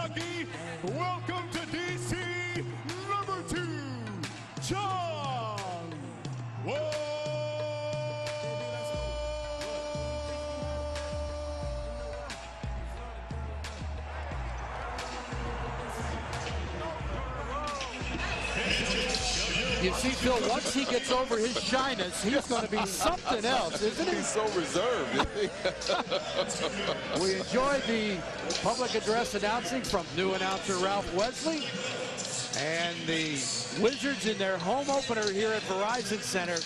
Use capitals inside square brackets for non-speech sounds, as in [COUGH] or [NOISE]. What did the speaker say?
Kentucky, welcome to DC, number two, John You see, Phil, once he gets over his shyness, he's going to be something else, isn't he? He's so reserved. [LAUGHS] We enjoyed the public address announcing from new announcer Ralph Wesley. And the Wizards in their home opener here at Verizon Center